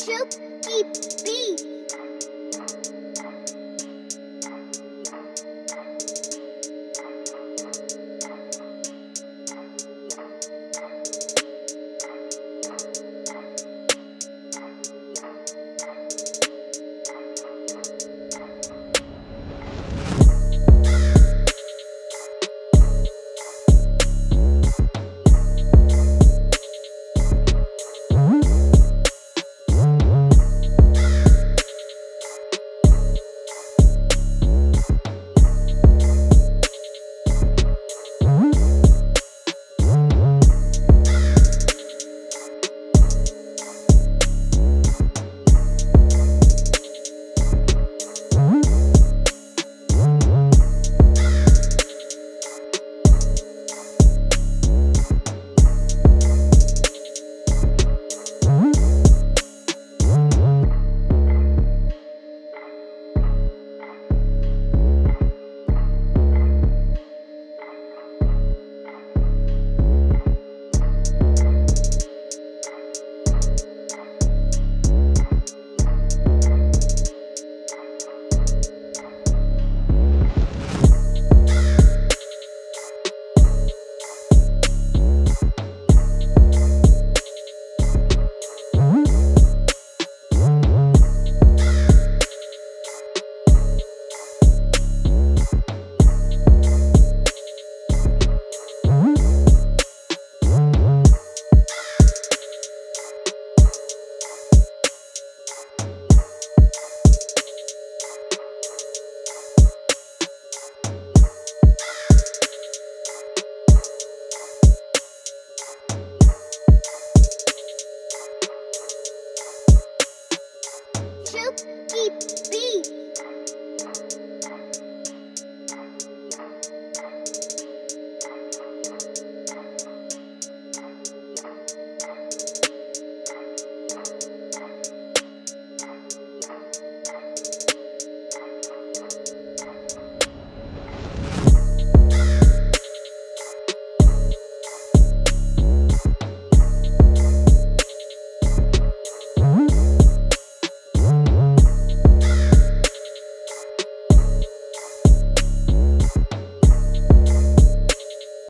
Chucky Beat. Chucky Beat.